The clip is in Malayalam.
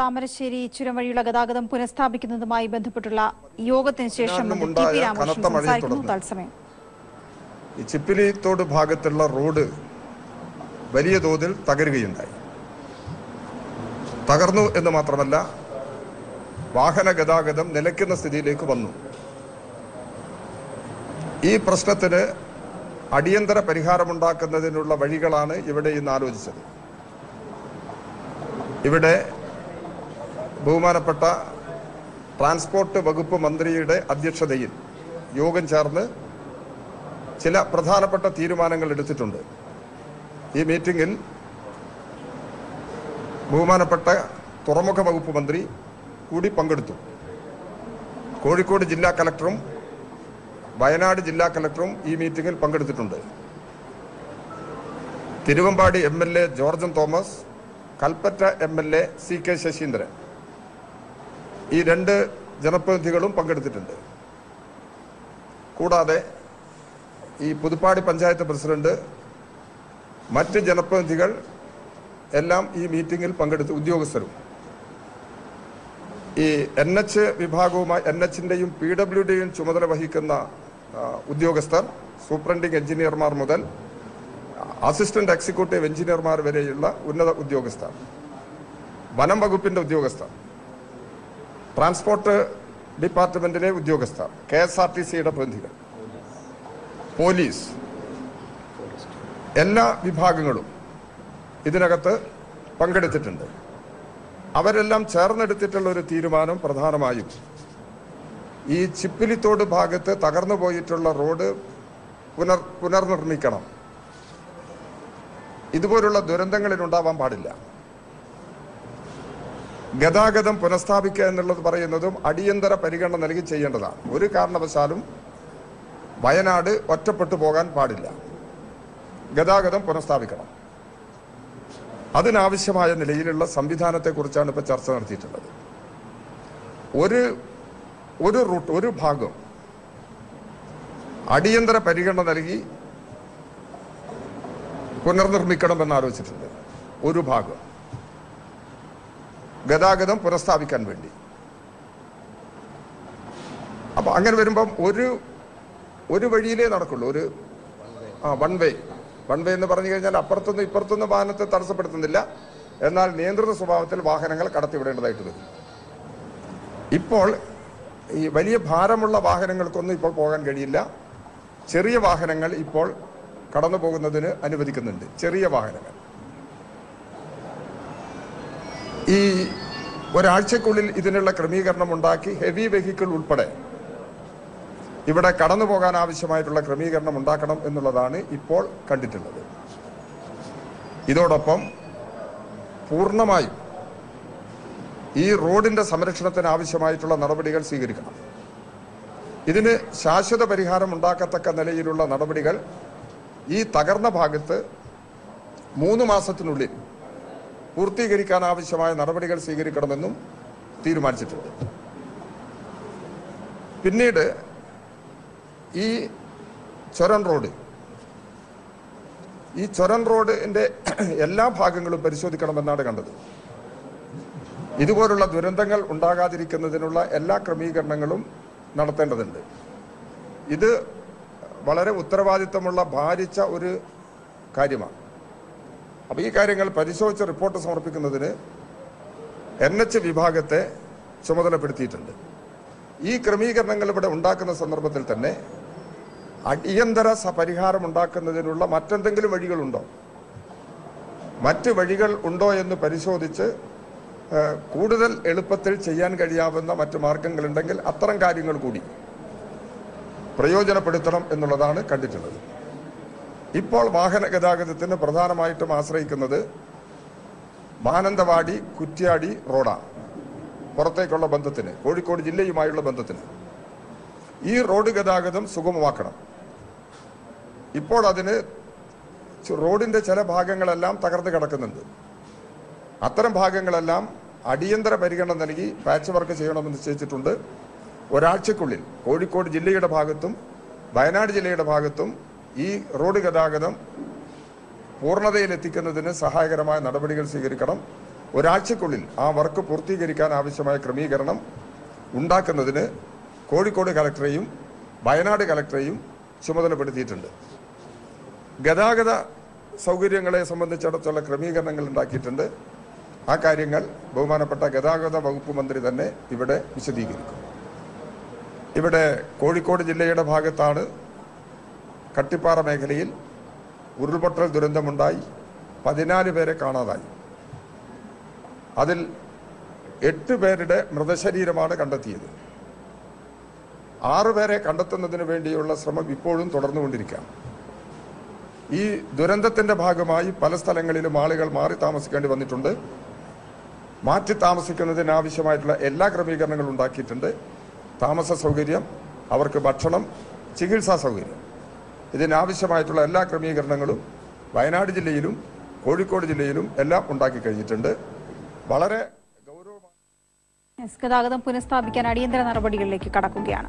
താമരശ്ശേരി ചുരം വഴിയുള്ള ഗതാഗതം പുനഃസ്ഥാപിക്കുന്നതുമായി ബന്ധപ്പെട്ടുള്ള യോഗത്തിന് ശേഷം തത്സമയം. ചിപ്പിലിത്തോട് ഭാഗത്തുള്ള റോഡ് വലിയ തോതിൽ തകരുകയുണ്ടായി. തകർന്നു എന്ന് മാത്രമല്ല വാഹന ഗതാഗതം നിലയ്ക്കുന്ന സ്ഥിതിയിലേക്ക് വന്നു. ഈ പ്രശ്നത്തിന് അടിയന്തര പരിഹാരമുണ്ടാക്കുന്നതിനുള്ള വഴികളാണ് ഇവിടെ ഇന്ന് ആലോചിച്ചത്. ഇവിടെ ബഹുമാനപ്പെട്ട ട്രാൻസ്പോർട്ട് വകുപ്പ് മന്ത്രിയുടെ അധ്യക്ഷതയിൽ യോഗം ചേർന്ന് ചില പ്രധാനപ്പെട്ട തീരുമാനങ്ങൾ എടുത്തിട്ടുണ്ട്. ഈ മീറ്റിംഗിൽ ബഹുമാനപ്പെട്ട തുറമുഖ വകുപ്പ് മന്ത്രി കൂടി പങ്കെടുത്തു. കോഴിക്കോട് ജില്ലാ കലക്ടറും വയനാട് ജില്ലാ കലക്ടറും ഈ മീറ്റിംഗിൽ പങ്കെടുത്തിട്ടുണ്ട്. Thiruvambadi M L A George M Thomas Kalpetta M L A C K Saseendran ഈ രണ്ട് ജനപ്രതിനിധികളും പങ്കെടുത്തിട്ടുണ്ട്. കൂടാതെ ഈ പുതുപ്പാടി പഞ്ചായത്ത് പ്രസിഡന്റ് മറ്റ് ജനപ്രതിനിധികൾ എല്ലാം ഈ മീറ്റിംഗിൽ പങ്കെടുത്ത് ഉദ്യോഗസ്ഥരും. ഈ എൻ എച്ച് വിഭാഗവുമായി എൻ എച്ചിന്റെയും പി ഡബ്ല്യു ഡിയും ചുമതല വഹിക്കുന്ന ഉദ്യോഗസ്ഥർ സൂപ്രണ്ടിംഗ് എഞ്ചിനീയർമാർ മുതൽ അസിസ്റ്റന്റ് എക്സിക്യൂട്ടീവ് എഞ്ചിനീയർമാർ വരെയുള്ള ഉന്നത ഉദ്യോഗസ്ഥർ വനം വകുപ്പിന്റെ ഉദ്യോഗസ്ഥർ. ട്രാൻസ്പോർട്ട് ഡിപ്പാർട്ട്മെന്റിലെ ഉദ്യോഗസ്ഥർ കെ എസ് ആർ ടി സിയുടെ പ്രതിനിധികൾ പോലീസ് എല്ലാ വിഭാഗങ്ങളും ഇതിനകത്ത് പങ്കെടുത്തിട്ടുണ്ട്. അവരെല്ലാം ചേർന്നെടുത്തിട്ടുള്ള ഒരു തീരുമാനം പ്രധാനമായും ഈ ചിപ്പിലിത്തോട് ഭാഗത്ത് തകർന്നു പോയിട്ടുള്ള റോഡ് പുനർ പുനർനിർമ്മിക്കണം. ഇതുപോലുള്ള ദുരന്തങ്ങളിൽ ഉണ്ടാവാൻ പാടില്ല. ഗതാഗതം പുനഃസ്ഥാപിക്കുക എന്നുള്ളത് പറയുന്നതും അടിയന്തര പരിഗണന നൽകി ചെയ്യേണ്ടതാണ്. ഒരു കാരണവശാലും വയനാട് ഒറ്റപ്പെട്ടു പോകാൻ പാടില്ല. ഗതാഗതം പുനഃസ്ഥാപിക്കണം. അതിനാവശ്യമായ നിലയിലുള്ള സംവിധാനത്തെക്കുറിച്ചാണ് ഇപ്പോൾ ചർച്ച നടത്തിയിട്ടുള്ളത്. ഒരു ഒരു റൂട്ട് ഒരു ഭാഗം അടിയന്തര പരിഗണന നൽകി പുനർനിർമ്മിക്കണമെന്ന് ആലോചിച്ചിട്ടുണ്ട് ഒരു ഭാഗം. ഗതാഗതം പുനഃസ്ഥാപിക്കാൻ വേണ്ടി. അപ്പൊ അങ്ങനെ വരുമ്പം ഒരു ഒരു വഴിയിലേ നടക്കുള്ളൂ ഒരു ആ വൺ വേ വൺ വേ എന്ന് പറഞ്ഞു കഴിഞ്ഞാൽ അപ്പുറത്തുനിന്ന് ഇപ്പുറത്തുനിന്ന് വാഹനത്തെ തടസ്സപ്പെടുത്തുന്നില്ല. എന്നാൽ നിയന്ത്രിത സ്വഭാവത്തിൽ വാഹനങ്ങൾ കടത്തിവിടേണ്ടതായിട്ട് വരും. ഇപ്പോൾ ഈ വലിയ ഭാരമുള്ള വാഹനങ്ങൾക്കൊന്നും ഇപ്പോൾ പോകാൻ കഴിയില്ല. ചെറിയ വാഹനങ്ങൾ ഇപ്പോൾ കടന്നു പോകുന്നതിന് അനുവദിക്കുന്നുണ്ട്. ചെറിയ വാഹനങ്ങൾ. ഈ ഒരാഴ്ചക്കുള്ളിൽ ഇതിനുള്ള ക്രമീകരണം ഉണ്ടാക്കി ഹെവി വെഹിക്കിൾ ഉൾപ്പെടെ ഇവിടെ കടന്നു പോകാൻ ആവശ്യമായിട്ടുള്ള ക്രമീകരണം ഉണ്ടാക്കണം എന്നുള്ളതാണ് ഇപ്പോൾ കണ്ടിട്ടുള്ളത്. ഇതോടൊപ്പം പൂർണമായും ഈ റോഡിന്റെ സംരക്ഷണത്തിന് ആവശ്യമായിട്ടുള്ള നടപടികൾ സ്വീകരിക്കണം. ഇതിന് ശാശ്വത പരിഹാരം ഉണ്ടാക്കത്തക്ക നിലയിലുള്ള നടപടികൾ ഈ തകർന്ന ഭാഗത്ത് മൂന്ന് മാസത്തിനുള്ളിൽ പൂർത്തീകരിക്കാൻ ആവശ്യമായ നടപടികൾ സ്വീകരിക്കണമെന്നും തീരുമാനിച്ചിട്ടുണ്ട്. പിന്നീട് ഈ ചുരം റോഡ് ഈ ചുരം റോഡിന്റെ എല്ലാ ഭാഗങ്ങളും പരിശോധിക്കണമെന്നാണ് കണ്ടത്. ഇതുപോലുള്ള ദുരന്തങ്ങൾ ഉണ്ടാകാതിരിക്കുന്നതിനുള്ള എല്ലാ ക്രമീകരണങ്ങളും നടത്തേണ്ടതുണ്ട്. ഇത് വളരെ ഉത്തരവാദിത്തമുള്ള ഭാരിച്ച ഒരു കാര്യമാണ്. അപ്പോൾ ഈ കാര്യങ്ങൾ പരിശോധിച്ച് റിപ്പോർട്ട് സമർപ്പിക്കുന്നതിന് എൻ എച്ച് വിഭാഗത്തെ ചുമതലപ്പെടുത്തിയിട്ടുണ്ട്. ഈ ക്രമീകരണങ്ങൾ ഇവിടെ ഉണ്ടാക്കുന്ന സന്ദർഭത്തിൽ തന്നെ അടിയന്തര പരിഹാരം ഉണ്ടാക്കുന്നതിനുള്ള മറ്റെന്തെങ്കിലും വഴികളുണ്ടോ? മറ്റ് വഴികൾ ഉണ്ടോ എന്ന് പരിശോധിച്ച് കൂടുതൽ എളുപ്പത്തിൽ ചെയ്യാൻ കഴിയാവുന്ന മറ്റ് മാർഗങ്ങളുണ്ടെങ്കിൽ അത്തരം കാര്യങ്ങൾ കൂടി പ്രയോജനപ്പെടുത്തണം എന്നുള്ളതാണ് കണ്ടിട്ടുള്ളത്. ഇപ്പോൾ വാഹന ഗതാഗതത്തിന് പ്രധാനമായിട്ടും ആശ്രയിക്കുന്നത് മാനന്തവാടി കുറ്റ്യാടി റോഡാണ് പുറത്തേക്കുള്ള ബന്ധത്തിന് കോഴിക്കോട് ജില്ലയുമായുള്ള ബന്ധത്തിന്. ഈ റോഡ് ഗതാഗതം സുഗമമാക്കണം. ഇപ്പോൾ അതിന് റോഡിന്റെ ചില ഭാഗങ്ങളെല്ലാം തകർന്നു കിടക്കുന്നുണ്ട്. അത്തരം ഭാഗങ്ങളെല്ലാം അടിയന്തര പരിഗണന നൽകി പാച്ച് വർക്ക് ചെയ്യണമെന്ന് നിശ്ചയിച്ചിട്ടുണ്ട്. ഒരാഴ്ചക്കുള്ളിൽ കോഴിക്കോട് ജില്ലയുടെ ഭാഗത്തും വയനാട് ജില്ലയുടെ ഭാഗത്തും ഈ റോഡ് ഗതാഗതം പൂർണതയിലെത്തിക്കുന്നതിന് സഹായകരമായ നടപടികൾ സ്വീകരിക്കണം. ഒരാഴ്ചക്കുള്ളിൽ ആ വർക്ക് പൂർത്തീകരിക്കാൻ ആവശ്യമായ ക്രമീകരണം ഉണ്ടാക്കുന്നതിന് കോഴിക്കോട് കലക്ടറെയും വയനാട് കലക്ടറെയും ചുമതലപ്പെടുത്തിയിട്ടുണ്ട്. ഗതാഗത സൗകര്യങ്ങളെ സംബന്ധിച്ചിടത്തോളം ക്രമീകരണങ്ങൾ ഉണ്ടാക്കിയിട്ടുണ്ട്. ആ കാര്യങ്ങൾ ബഹുമാനപ്പെട്ട ഗതാഗത വകുപ്പ് മന്ത്രി തന്നെ ഇവിടെ വിശദീകരിക്കും. ഇവിടെ കോഴിക്കോട് ജില്ലയുടെ ഭാഗത്താണ് കട്ടിപ്പാറ മേഖലയിൽ ഉരുൾപൊട്ടൽ ദുരന്തമുണ്ടായി. പതിനാല് പേരെ കാണാതായി. അതിൽ എട്ട് പേരുടെ മൃതശരീരമാണ് കണ്ടെത്തിയത്. ആറുപേരെ കണ്ടെത്തുന്നതിന് വേണ്ടിയുള്ള ശ്രമം ഇപ്പോഴും തുടർന്നുകൊണ്ടിരിക്കുകയാണ്. ഈ ദുരന്തത്തിന്റെ ഭാഗമായി പല സ്ഥലങ്ങളിലും ആളുകൾ മാറി താമസിക്കേണ്ടി വന്നിട്ടുണ്ട്. മാറ്റി താമസിക്കുന്നതിന് ആവശ്യമായിട്ടുള്ള എല്ലാ ക്രമീകരണങ്ങളും ഉണ്ടാക്കിയിട്ടുണ്ട്. താമസ സൗകര്യം അവർക്ക് ഭക്ഷണം ചികിത്സാ സൗകര്യം. ഇതിനാവശ്യമായിട്ടുള്ള എല്ലാ ക്രമീകരണങ്ങളും വയനാട് ജില്ലയിലും കോഴിക്കോട് ജില്ലയിലും എല്ലാം ഉണ്ടാക്കി കഴിഞ്ഞിട്ടുണ്ട്. വളരെ ഗൗരവമായി ഗതാഗതം പുനഃസ്ഥാപിക്കാൻ അടിയന്തര നടപടികളിലേക്ക് കടക്കുകയാണ്.